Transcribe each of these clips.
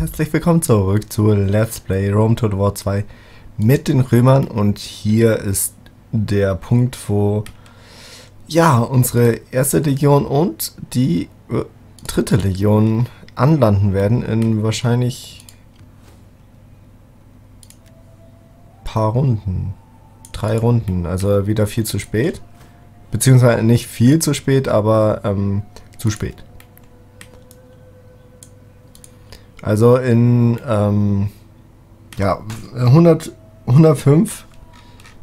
herzlich willkommen zurück zu Let's Play Rome Total War 2 mit den Römern und hier ist der Punkt, wo ja, unsere erste Legion und die äh, dritte Legion anlanden werden in wahrscheinlich paar Runden. Drei Runden, also wieder viel zu spät. Beziehungsweise nicht viel zu spät, aber ähm, zu spät. Also in ähm, ja, 100, 105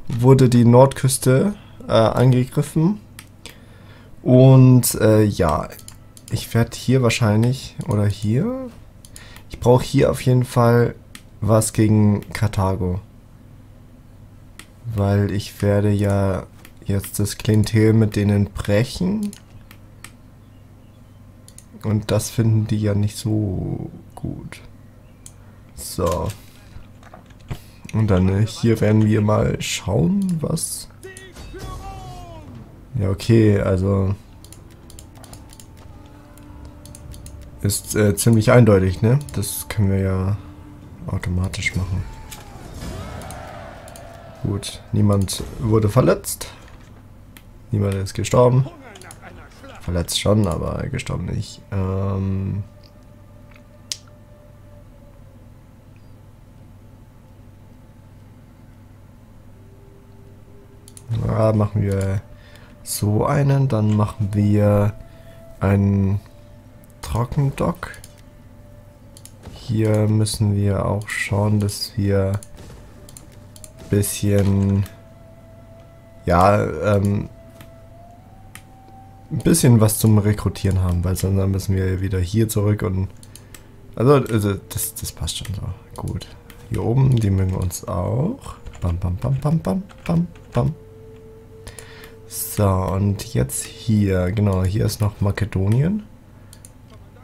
wurde die Nordküste äh, angegriffen. Und äh, ja, ich werde hier wahrscheinlich, oder hier, ich brauche hier auf jeden Fall was gegen Karthago. Weil ich werde ja jetzt das Klientel mit denen brechen. Und das finden die ja nicht so gut. So. Und dann äh, hier werden wir mal schauen, was... Ja, okay, also... Ist äh, ziemlich eindeutig, ne? Das können wir ja automatisch machen. Gut, niemand wurde verletzt. Niemand ist gestorben. Verletzt schon, aber gestorben nicht. Ähm... Ja, machen wir so einen. Dann machen wir einen Trockendock. Hier müssen wir auch schauen, dass wir ein bisschen ja, ähm, ein bisschen was zum Rekrutieren haben, weil sonst müssen wir wieder hier zurück und also, also das, das passt schon so. Gut. Hier oben, die mögen uns auch. Bam, bam, bam, bam, bam, bam, bam. So, und jetzt hier, genau, hier ist noch Makedonien.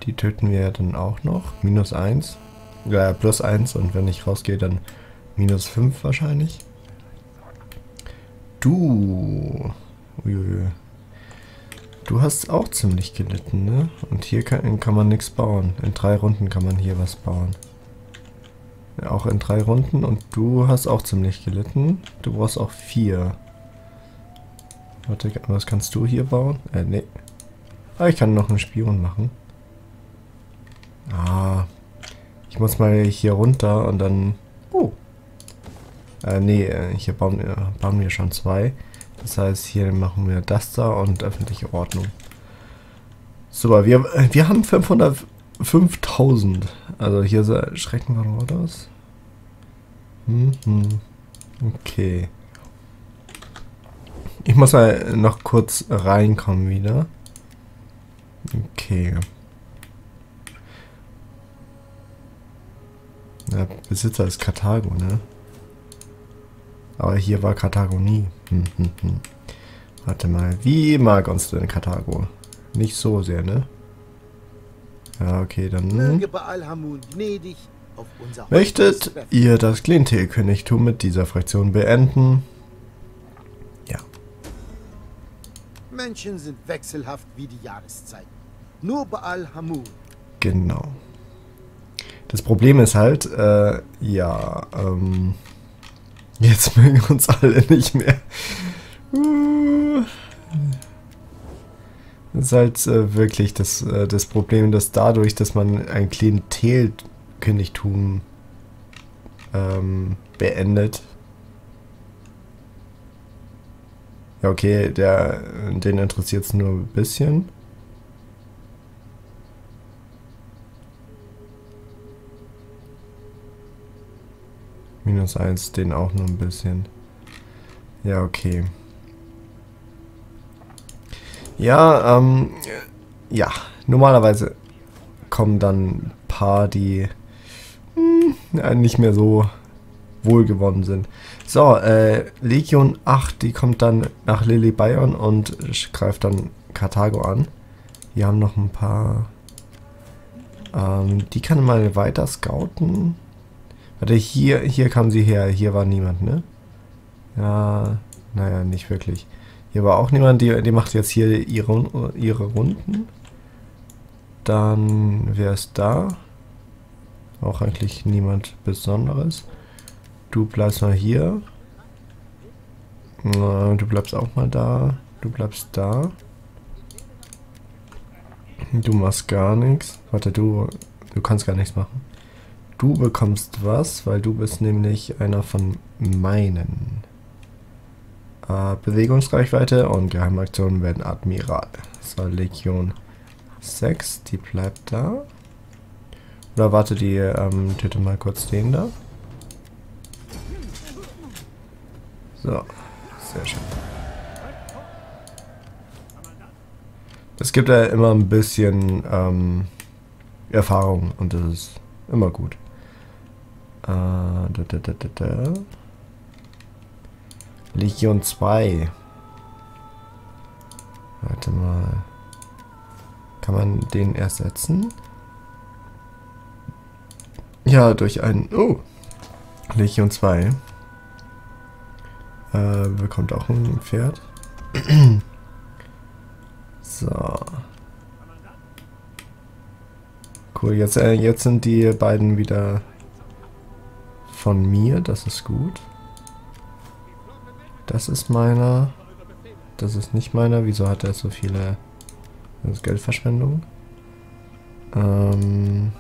Die töten wir dann auch noch. Minus 1. Äh, plus 1 und wenn ich rausgehe, dann minus 5 wahrscheinlich. Du. Uiuiui. Du hast auch ziemlich gelitten, ne? Und hier kann, kann man nichts bauen. In drei Runden kann man hier was bauen. Ja, auch in drei Runden. Und du hast auch ziemlich gelitten. Du brauchst auch vier. Warte, was kannst du hier bauen? Äh, nee. Ah, ich kann noch einen Spion machen. Ah. Ich muss mal hier runter und dann... Oh. Äh, nee, äh, hier bauen wir, bauen wir schon zwei. Das heißt, hier machen wir das da und öffentliche Ordnung. Super, wir, wir haben 500... 5000. Also hier schrecken wir das. Hm, hm. Okay. Ich muss mal noch kurz reinkommen wieder. Okay. Der Besitzer ist Karthago, ne? Aber hier war Karthago nie. Hm, hm, hm. Warte mal, wie mag uns denn Karthago? Nicht so sehr, ne? Ja, okay, dann... Möchtet ihr das Klientelkönigtum mit dieser Fraktion beenden? Menschen sind wechselhaft wie die Jahreszeiten. Nur Baal Hamur. Genau. Das Problem ist halt, äh, ja, ähm, jetzt mögen uns alle nicht mehr. Das ist halt äh, wirklich das, äh, das Problem, dass dadurch, dass man ein Klientelkönigtum ähm, beendet, Ja, okay, der, den interessiert es nur ein bisschen. Minus 1, den auch nur ein bisschen. Ja, okay. Ja, ähm, ja, normalerweise kommen dann ein paar, die mh, hm, nicht mehr so wohlgewonnen sind. So, äh, Legion 8, die kommt dann nach Lily Bayern und greift dann Karthago an. Wir haben noch ein paar... Ähm, die kann mal weiter scouten. Warte, hier, hier kam sie her. Hier war niemand, ne? Ja, naja, nicht wirklich. Hier war auch niemand. Die, die macht jetzt hier ihre, ihre Runden. Dann, wer ist da? Auch eigentlich niemand Besonderes. Du bleibst mal hier. Du bleibst auch mal da. Du bleibst da. Du machst gar nichts. Warte, du, du kannst gar nichts machen. Du bekommst was, weil du bist nämlich einer von meinen. Äh, Bewegungsreichweite und Geheimaktionen werden Admiral. War Legion 6, die bleibt da. Oder warte, die ähm, töte mal kurz den da. So, sehr schön. Es gibt ja immer ein bisschen ähm, Erfahrung und das ist immer gut. Äh, da, da, da, da, Legion 2. Warte mal. Kann man den ersetzen? Ja, durch ein... Oh! Legion 2. Äh, bekommt auch ein Pferd. so. Cool, jetzt, äh, jetzt sind die beiden wieder von mir. Das ist gut. Das ist meiner. Das ist nicht meiner. Wieso hat er so viele... Ist Geldverschwendung. Ähm,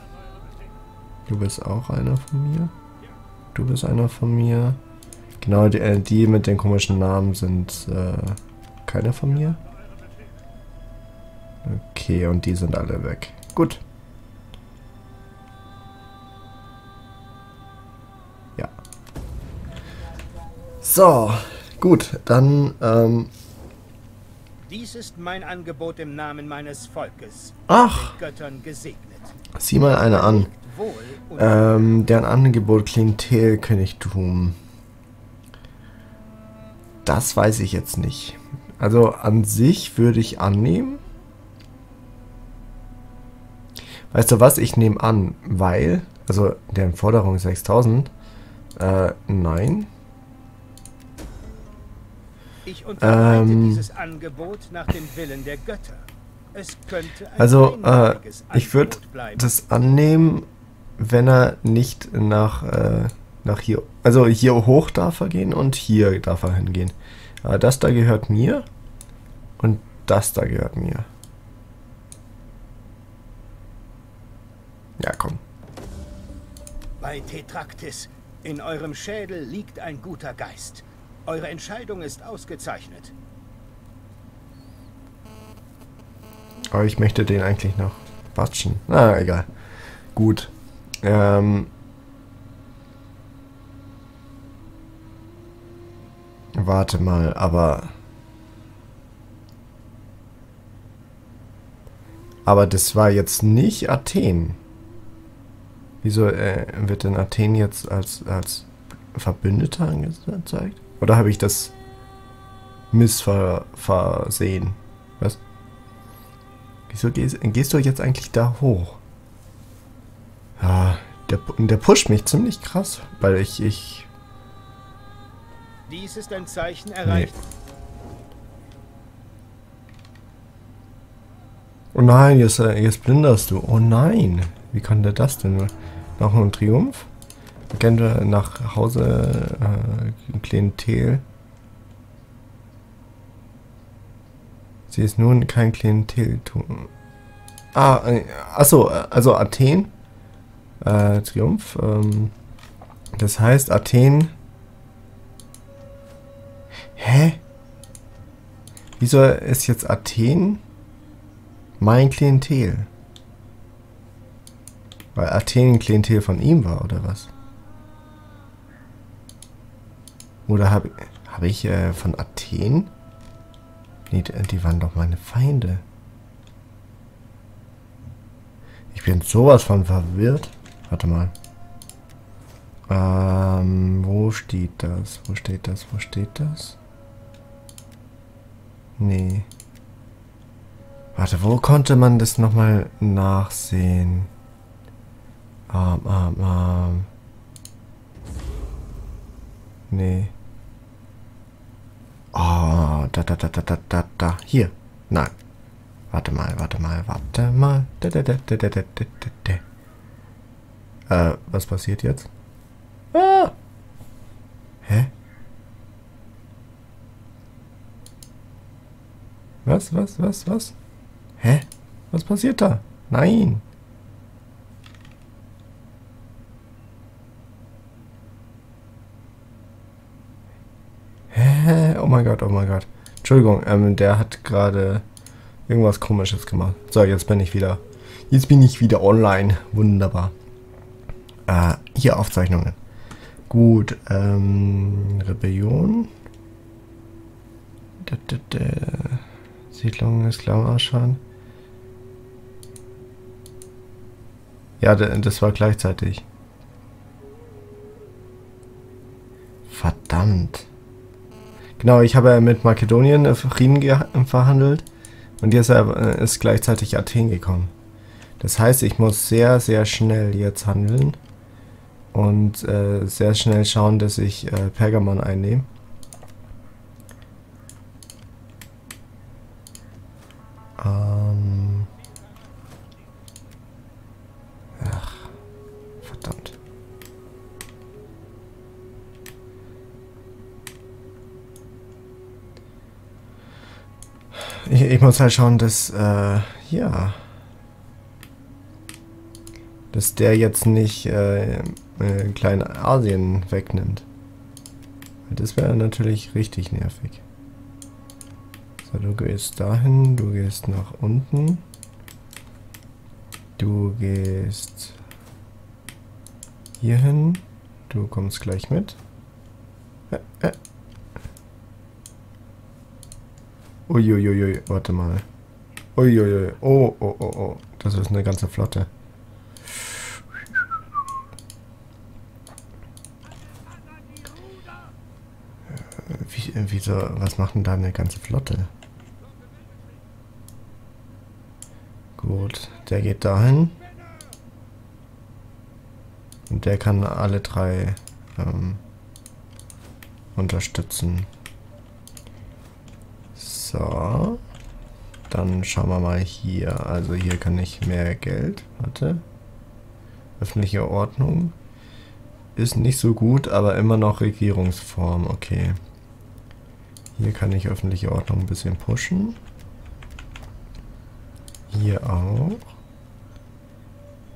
du bist auch einer von mir. Du bist einer von mir. Genau, die, äh, die mit den komischen Namen sind äh, keine von mir. Okay, und die sind alle weg. Gut. Ja. So, gut, dann ähm, dies ist mein Angebot im Namen meines Volkes. Ach. Göttern gesegnet. Sieh mal eine an. Ähm, deren Angebot Klientelkönigtum. Das weiß ich jetzt nicht. Also an sich würde ich annehmen. Weißt du was? Ich nehme an, weil, also deren Forderung 6000. Äh, nein. Ich unterbreite ähm, dieses Angebot nach dem Willen der Götter. Es könnte ein also, äh, ich würde das annehmen, wenn er nicht nach, äh, nach hier, also hier hoch darf er gehen und hier darf er hingehen. Aber das da gehört mir und das da gehört mir. Ja, komm. Bei Tetraktis, in eurem Schädel liegt ein guter Geist. Eure Entscheidung ist ausgezeichnet. Aber ich möchte den eigentlich noch batschen. Na, egal. Gut. Ähm. Warte mal, aber... Aber das war jetzt nicht Athen. Wieso äh, wird denn Athen jetzt als, als Verbündeter angezeigt? Oder habe ich das missversehen? Was? Wieso gehst, gehst, du jetzt eigentlich da hoch? Ja, der, der pusht mich ziemlich krass, weil ich... ich Dies ist ein Zeichen erreicht. Nee. Oh nein, jetzt, äh, jetzt blinderst du. Oh nein. Wie kann der das denn? Noch ein Triumph? Agenda nach Hause, äh, Klientel. Sie ist nun kein Klientel. Ah, äh, achso, also Athen. Äh, Triumph. Ähm, das heißt, Athen. Hä? Wieso ist jetzt Athen mein Klientel? Weil Athen ein Klientel von ihm war, oder was? Oder habe hab ich äh, von Athen? Nee, die waren doch meine Feinde. Ich bin sowas von verwirrt. Warte mal. Ähm, wo steht das? Wo steht das? Wo steht das? Nee. Warte, wo konnte man das nochmal nachsehen? Ähm, ähm, ähm. Nee. Oh, da, da, da, da, da, da, da. Hier. Nein. Warte mal, warte mal, warte mal. Da, da, da, da, da, da, da, da. Äh, was passiert jetzt? Ah! Hä? Was, was, was, was? Hä? Was passiert da? Nein! Hä? Oh mein Gott, oh mein Gott. Entschuldigung, ähm, der hat gerade irgendwas komisches gemacht. So, jetzt bin ich wieder. Jetzt bin ich wieder online. Wunderbar. Äh, hier Aufzeichnungen. Gut, ähm, Rebellion. Da, da, da. Siedlung ist Sklavenausschauen. Ja, das war gleichzeitig. Verdammt. Genau, ich habe mit Makedonien Frieden verhandelt und jetzt äh, ist gleichzeitig Athen gekommen. Das heißt, ich muss sehr, sehr schnell jetzt handeln und äh, sehr schnell schauen, dass ich äh, Pergamon einnehme. Muss halt schauen, dass, äh, ja, dass der jetzt nicht äh, äh, Kleinasien wegnimmt. Das wäre natürlich richtig nervig. So, du gehst dahin, du gehst nach unten. Du gehst hierhin. Du kommst gleich mit. Äh, äh. Uiuiui, warte mal. Uiuiui, oh, oh, oh, oh. Das ist eine ganze Flotte. Wie, wieso, was macht denn da eine ganze Flotte? Gut, der geht dahin. Und der kann alle drei ähm, unterstützen. So. Dann schauen wir mal hier. Also hier kann ich mehr Geld. Warte. Öffentliche Ordnung. Ist nicht so gut, aber immer noch Regierungsform. Okay. Hier kann ich öffentliche Ordnung ein bisschen pushen. Hier auch.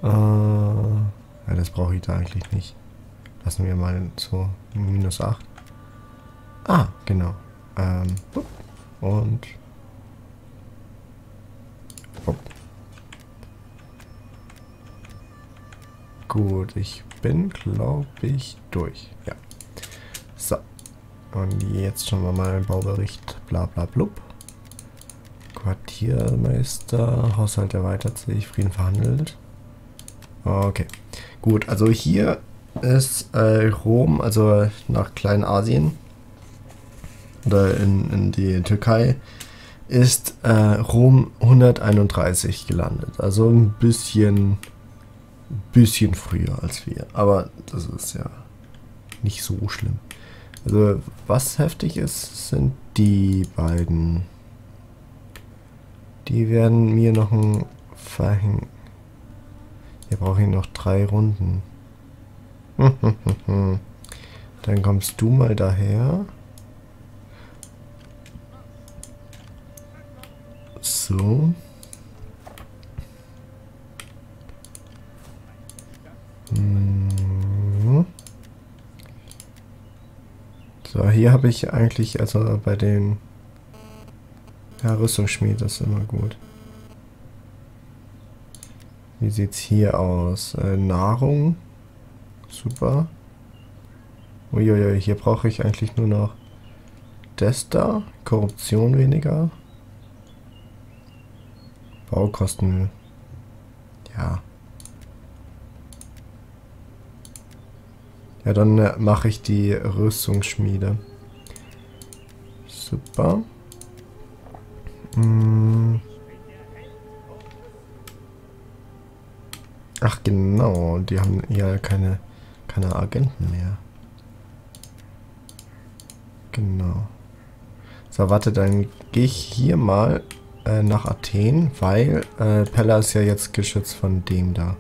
Äh, ja, das brauche ich da eigentlich nicht. Lassen wir mal so minus 8. Ah, genau. Ähm, und... Hopp. Gut, ich bin, glaube ich, durch. Ja. So. Und jetzt schauen wir mal Baubericht, bla bla blub. Quartiermeister, Haushalt erweitert sich, Frieden verhandelt. Okay, gut, also hier ist äh, Rom, also nach Kleinasien oder in, in die Türkei, ist äh, Rom 131 gelandet. Also ein bisschen, bisschen früher als wir. Aber das ist ja nicht so schlimm. Also was heftig ist, sind die beiden. Die werden mir noch ein Verhängen. Hier brauche ich noch drei Runden. Dann kommst du mal daher. So. Hm. So, hier habe ich eigentlich, also bei den ja, Rüstungsschmied ist immer gut. Wie sieht's hier aus? Äh, Nahrung. Super. Uiuiui, hier brauche ich eigentlich nur noch das da. Korruption weniger. Baukosten. Ja. Ja, dann äh, mache ich die Rüstungsschmiede. Super. Hm. Ach genau, die haben ja keine, keine Agenten mehr. Genau. So, warte, dann gehe ich hier mal äh, nach Athen, weil äh, Pella ist ja jetzt geschützt von dem da.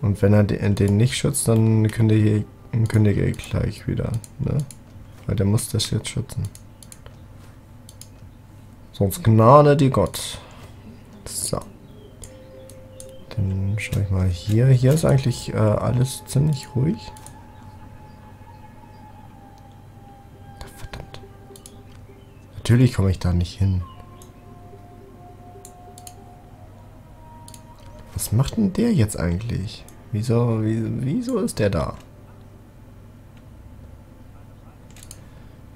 Und wenn er den nicht schützt, dann kündige, kündige ich gleich wieder. Ne? Weil der muss das jetzt schützen. Sonst gnade die Gott. So. Dann schaue ich mal hier. Hier ist eigentlich äh, alles ziemlich ruhig. Verdammt. Natürlich komme ich da nicht hin. Was macht denn der jetzt eigentlich? Wieso, wieso ist der da?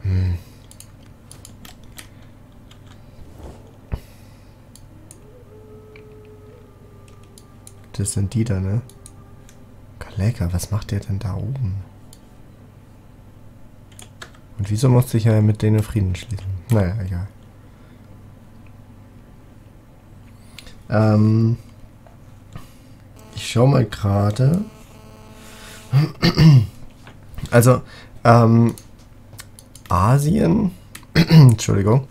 Hm. Das sind die da, ne? Kaleka, was macht der denn da oben? Und wieso musste ich ja mit denen Frieden schließen? Naja, egal. Ähm... Schau mal gerade. Also, ähm, Asien, Entschuldigung,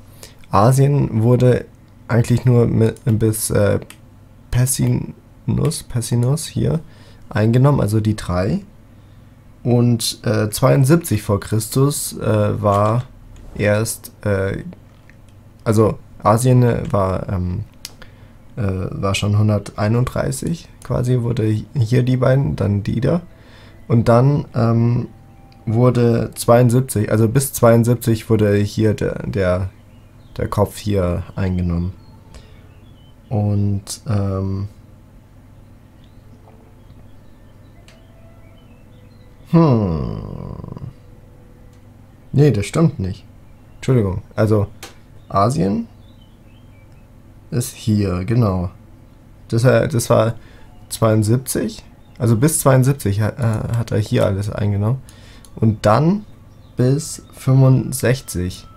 Asien wurde eigentlich nur mit, bis äh, Pessinus, Pessinus hier eingenommen, also die drei. Und äh, 72 vor Christus äh, war erst, äh, also Asien war ähm, äh, war schon 131 quasi, wurde hier die beiden, dann die da. Und dann ähm, wurde 72, also bis 72 wurde hier der, der, der Kopf hier eingenommen. Und ähm, hm. Nee, das stimmt nicht. Entschuldigung. Also Asien ist hier, genau. Das, das war 72. Also bis 72 hat, äh, hat er hier alles eingenommen. Und dann bis 65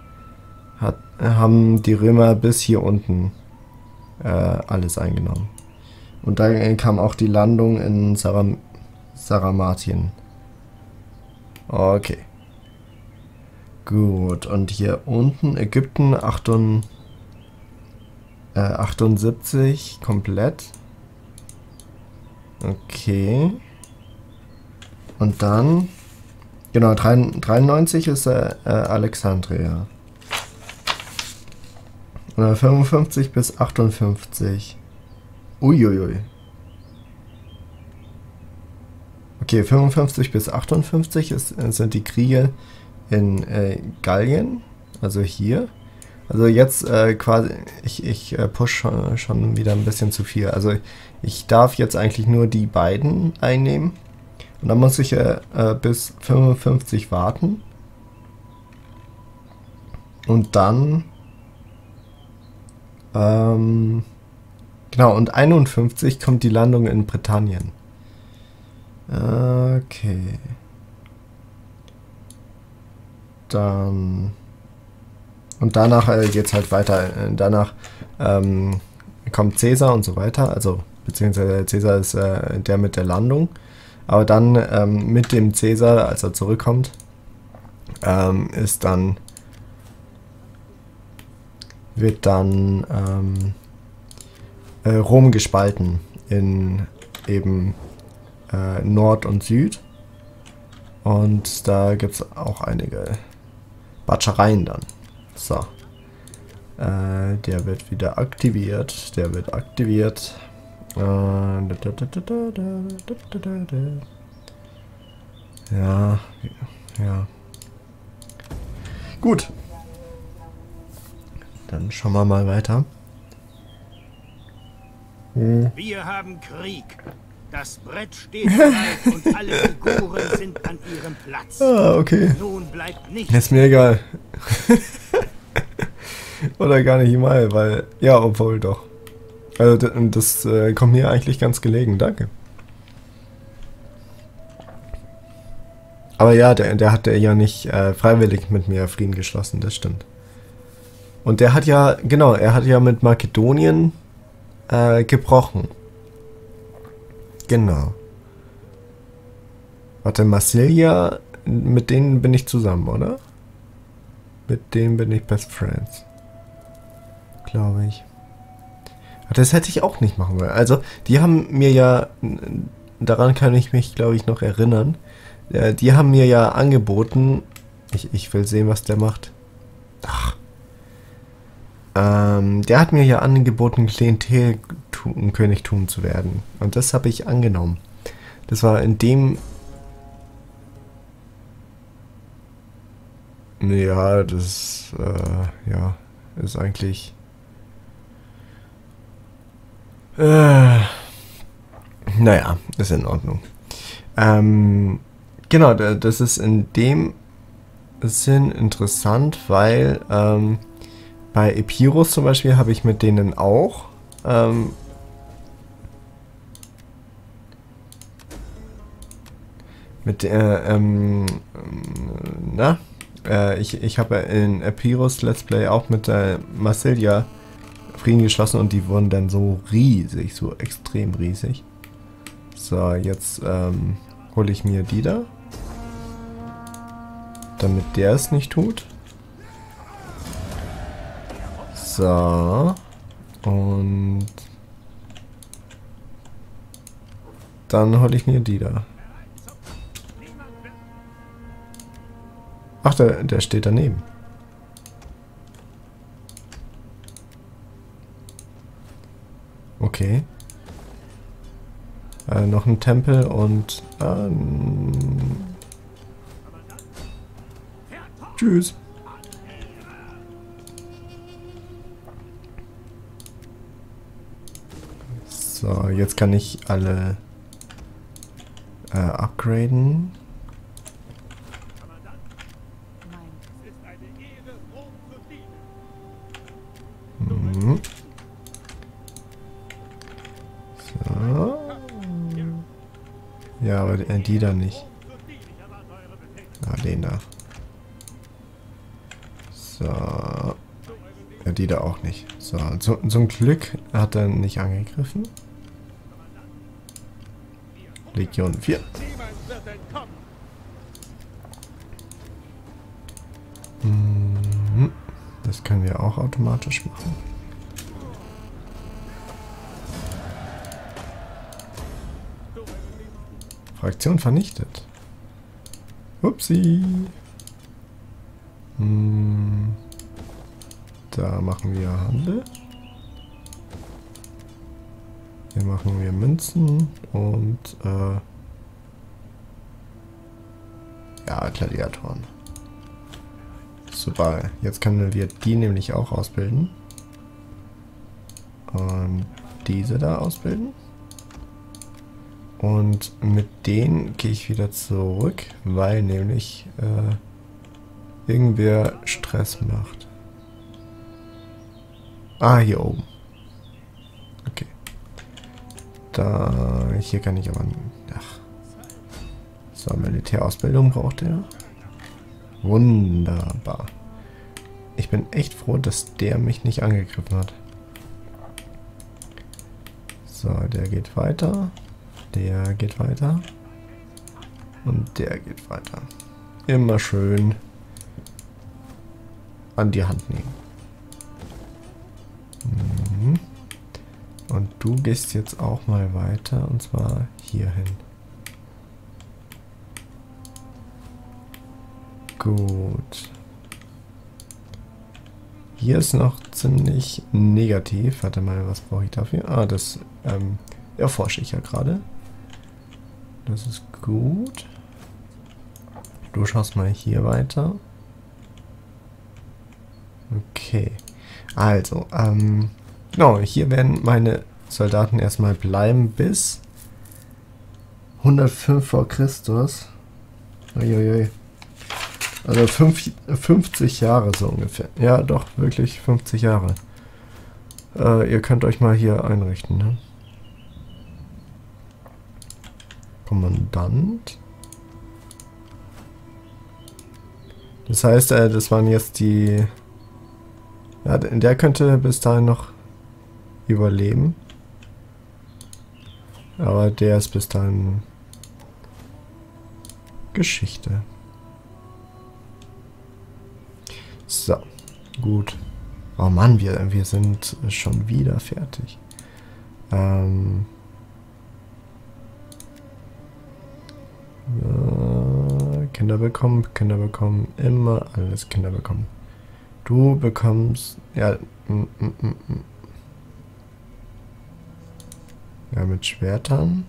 hat, haben die Römer bis hier unten äh, alles eingenommen. Und dann kam auch die Landung in Saram Saramatien. Okay. Gut, und hier unten Ägypten 78. Äh, 78 komplett. Okay. Und dann. Genau, 93 ist äh, äh, Alexandria. Und 55 bis 58. Uiuiui. Okay, 55 bis 58 ist, sind die Kriege in äh, Gallien, also hier. Also jetzt äh, quasi, ich, ich äh, push schon, schon, wieder ein bisschen zu viel. Also ich darf jetzt eigentlich nur die beiden einnehmen. Und dann muss ich äh, äh bis 55 warten. Und dann... Ähm, genau, und 51 kommt die Landung in Britannien. Okay. Dann... Und danach äh, geht es halt weiter. Äh, danach ähm, kommt Cäsar und so weiter. Also, beziehungsweise Cäsar ist äh, der mit der Landung. Aber dann ähm, mit dem Cäsar, als er zurückkommt, ähm, ist dann wird dann ähm, äh, Rom gespalten in eben äh, Nord und Süd. Und da gibt es auch einige Batschereien dann. So. Äh, der wird wieder aktiviert. Der wird aktiviert. Äh, ja, ja. Gut. Dann schauen wir mal weiter. Hm. Wir haben Krieg. Das Brett steht bereit und alle Figuren sind an ihrem Platz. Ah, okay. Nun bleibt nichts. Ist mir egal. Oder gar nicht mal, weil. Ja, obwohl doch. Also das, das äh, kommt mir eigentlich ganz gelegen, danke. Aber ja, der, der hat ja nicht äh, freiwillig mit mir Frieden geschlossen, das stimmt. Und der hat ja, genau, er hat ja mit Makedonien äh, gebrochen. Genau. Warte, Marsilia, mit denen bin ich zusammen, oder? Mit denen bin ich Best Friends. Glaube ich. Das hätte ich auch nicht machen wollen. Also, die haben mir ja daran kann ich mich, glaube ich, noch erinnern. Äh, die haben mir ja angeboten, ich, ich will sehen, was der macht. Ach. Ähm, der hat mir ja angeboten, Klientelkönigtum zu werden. Und das habe ich angenommen. Das war in dem... Ja, das äh, ja, ist eigentlich... Äh, naja, ist in Ordnung. Ähm, genau, das ist in dem Sinn interessant, weil ähm, bei Epirus zum Beispiel habe ich mit denen auch ähm, mit der, ähm, na, äh, ich, ich habe in Epirus Let's Play auch mit der Marsilia Frieden geschlossen und die wurden dann so riesig, so extrem riesig. So, jetzt ähm, hole ich mir die da. Damit der es nicht tut. So. Und dann hole ich mir die da. Ach, der, der steht daneben. Okay. Äh, noch ein Tempel und... Ähm, tschüss. So, jetzt kann ich alle äh, upgraden. Mhm. So. Aber die, da nicht. Ah, den da. So. Ja, die da auch nicht. So, so zum Glück hat er nicht angegriffen. Legion 4. Mhm. Das können wir auch automatisch machen. Fraktion vernichtet. Upsi. Hm. Da machen wir Handel. Hier machen wir Münzen und äh, ja, Gladiatoren. Super, jetzt können wir die nämlich auch ausbilden. Und diese da ausbilden. Und mit denen gehe ich wieder zurück, weil nämlich äh, irgendwer Stress macht. Ah, hier oben. Da, hier kann ich aber... Ach. So, Militärausbildung braucht er. Wunderbar. Ich bin echt froh, dass der mich nicht angegriffen hat. So, der geht weiter. Der geht weiter. Und der geht weiter. Immer schön an die Hand nehmen. Mhm. Und du gehst jetzt auch mal weiter und zwar hierhin. Gut. Hier ist noch ziemlich negativ. Warte mal, was brauche ich dafür? Ah, das ähm, erforsche ich ja gerade. Das ist gut. Du schaust mal hier weiter. Okay. Also, ähm, Genau, hier werden meine Soldaten erstmal bleiben bis 105 vor Christus. Uiuiui. Also 5, 50 Jahre so ungefähr. Ja, doch, wirklich 50 Jahre. Äh, ihr könnt euch mal hier einrichten. Ne? Kommandant. Das heißt, äh, das waren jetzt die... Ja, der könnte bis dahin noch überleben. Aber der ist bis dahin Geschichte. So, gut. Oh Mann, wir, wir sind schon wieder fertig. Ähm Kinder bekommen, Kinder bekommen, immer alles Kinder bekommen. Du bekommst, ja, mm, mm, mm, mm. ja mit Schwertern.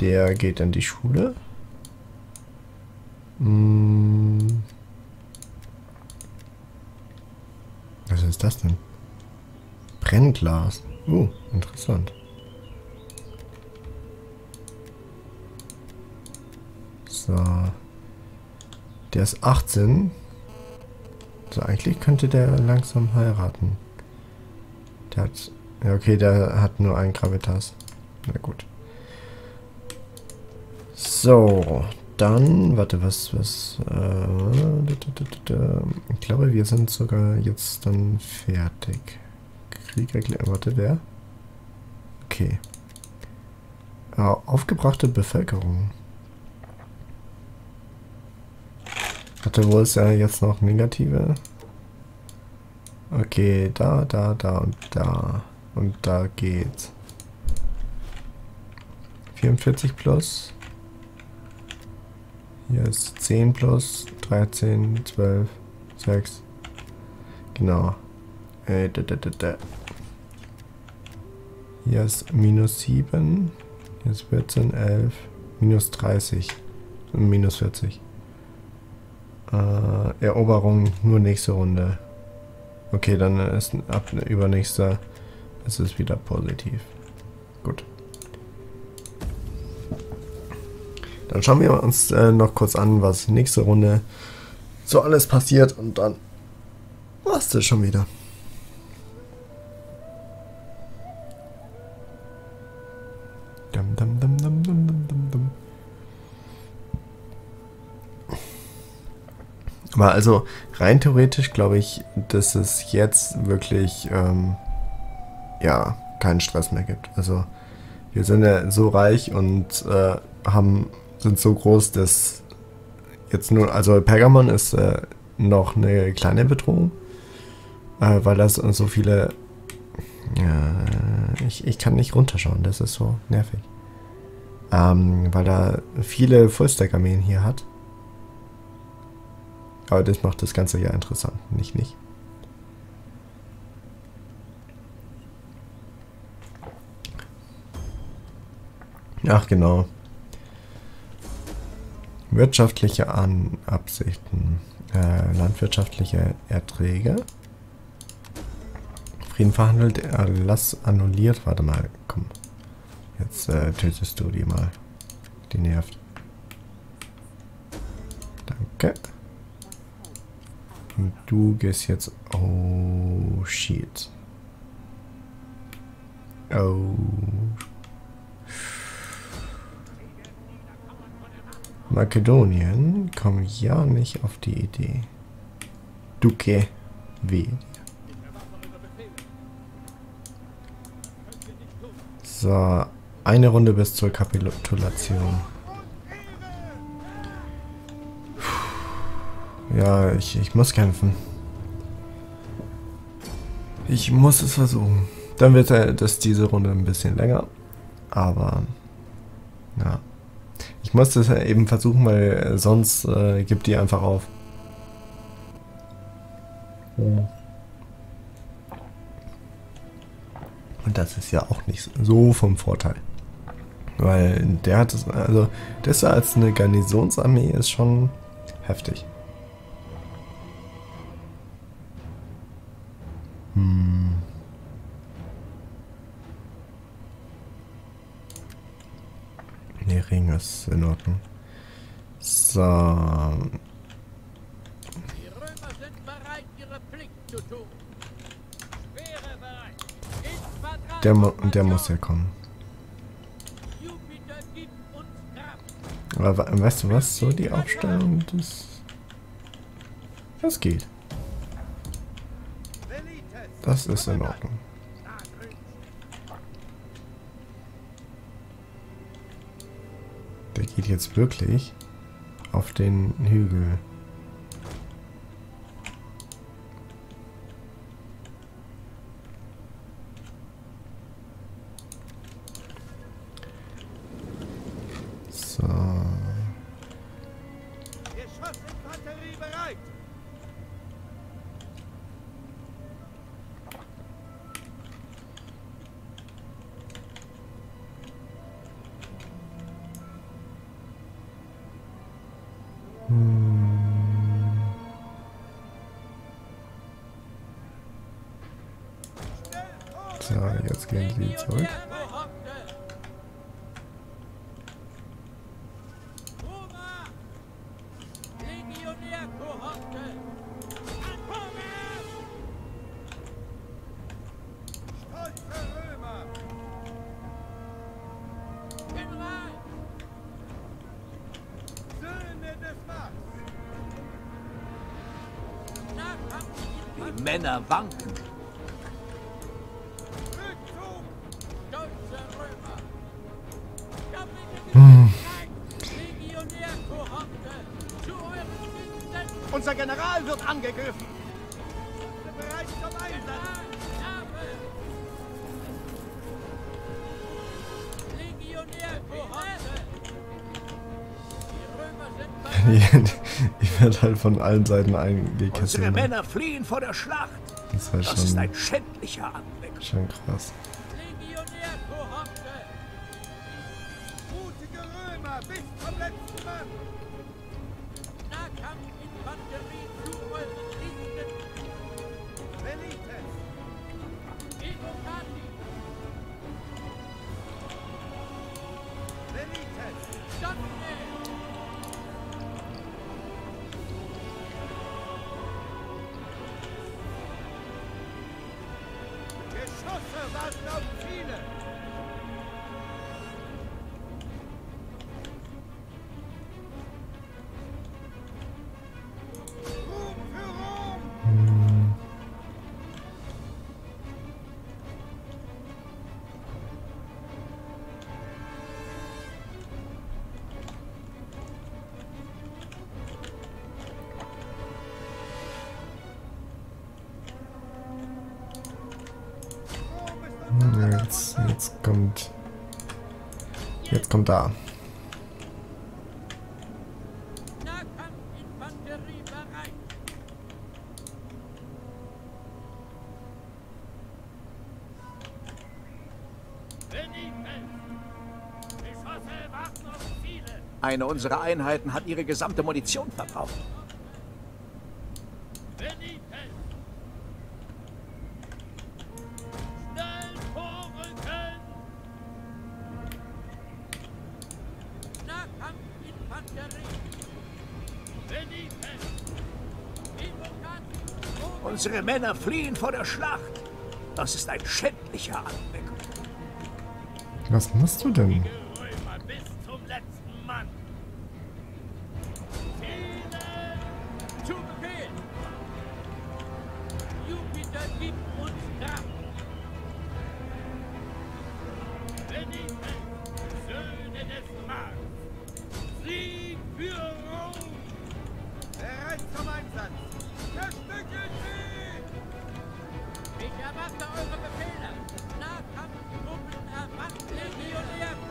Der geht in die Schule. Hm. Was ist das denn? Brennglas. Uh, interessant. So. Der ist 18. So, eigentlich könnte der langsam heiraten. Der hat... Ja, okay, der hat nur ein Gravitas. Na gut. So, dann, warte, was, was, äh, ich glaube, wir sind sogar jetzt dann fertig. Krieg warte, wer? Okay. Äh, aufgebrachte Bevölkerung. Warte, wo ist ja jetzt noch negative? Okay, da, da, da und da. Und da geht's. 44 plus. Hier ist 10 plus 13, 12, 6. Genau. Äh, da, da, da, da. Hier ist minus 7. Hier ist 14, 11, minus 30 und minus 40. Äh, Eroberung nur nächste Runde. Okay, dann ist ab übernächster ist es wieder positiv. Gut. Dann schauen wir uns äh, noch kurz an, was nächste Runde so alles passiert und dann war's das schon wieder. Aber also rein theoretisch glaube ich, dass es jetzt wirklich ähm, ja keinen Stress mehr gibt. Also wir sind ja so reich und äh, haben sind so groß, dass jetzt nur, also Pergamon ist äh, noch eine kleine Bedrohung, äh, weil das so viele, ja, ich, ich kann nicht runterschauen, das ist so nervig. Ähm, weil da viele Fullstack-Armeen hier hat. Aber das macht das Ganze ja interessant, nicht nicht. Ach genau, Wirtschaftliche An Absichten. Äh, landwirtschaftliche Erträge. Frieden verhandelt, Erlass annulliert. Warte mal, komm. Jetzt äh, tötest du die mal. Die nervt. Danke. Du gehst jetzt... Oh, shit. Oh, Makedonien kommen ja nicht auf die Idee. Duque W. So, eine Runde bis zur Kapitulation. Ja, ich, ich muss kämpfen. Ich muss es versuchen. Dann wird das diese Runde ein bisschen länger. Aber, ja. Ich muss das eben versuchen, weil sonst äh, gibt die einfach auf. Und das ist ja auch nicht so vom Vorteil. Weil der hat es, also das als eine Garnisonsarmee ist schon heftig. Hm. Ne, Ring ist in Ordnung. So. Die Römer sind bereit, ihre Pflicht zu tun. Wäre bereit. Der, mu der muss ja kommen. Jupiter gibt uns Kraft. Aber we- weißt du was? So die Aufstellung, das... Das geht. Das ist in Ordnung. Der geht jetzt wirklich auf den Hügel. Mars! Nahkampf Die Männer wanken. ich werde halt von allen Seiten Unsere eingekesselt. Männer fliehen vor der Schlacht. Das ist halt Das ist schon, ein schändlicher Anblick. schon krass. Jetzt, jetzt kommt. Jetzt kommt da. Eine unserer Einheiten hat ihre gesamte Munition verbraucht. Männer fliehen vor der Schlacht. Das ist ein schändlicher Anblick. Was machst du denn?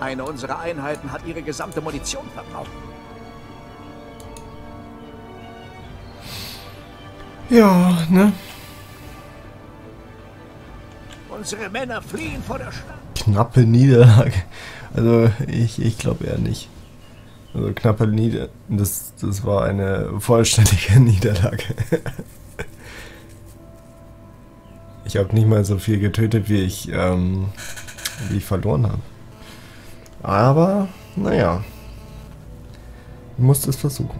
Eine unserer Einheiten hat ihre gesamte Munition verbraucht. Ja, ne? Unsere Männer fliehen vor der Schlacht. Knappe Niederlage. Also, ich, ich glaube eher nicht. Also, knappe Niederlage. Das, das war eine vollständige Niederlage. ich habe nicht mal so viel getötet, wie ich, ähm, wie ich verloren habe. Aber, naja. Ich musste es versuchen.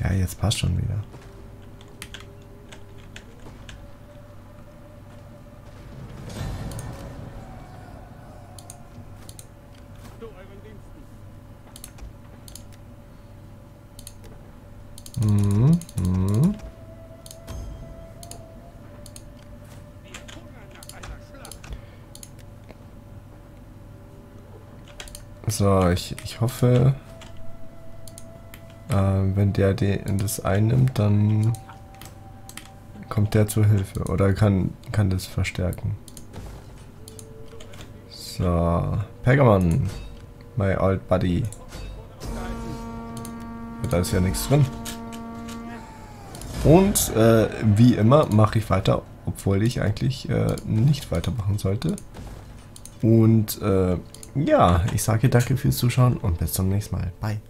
Ja, jetzt passt schon wieder. So, ich, ich hoffe, äh, wenn der das einnimmt, dann kommt der zur Hilfe oder kann, kann das verstärken. So, Pergamon, my old buddy. Da ist ja nichts drin. Und äh, wie immer mache ich weiter, obwohl ich eigentlich äh, nicht weitermachen sollte. Und äh, ja, ich sage danke fürs Zuschauen und bis zum nächsten Mal. Bye.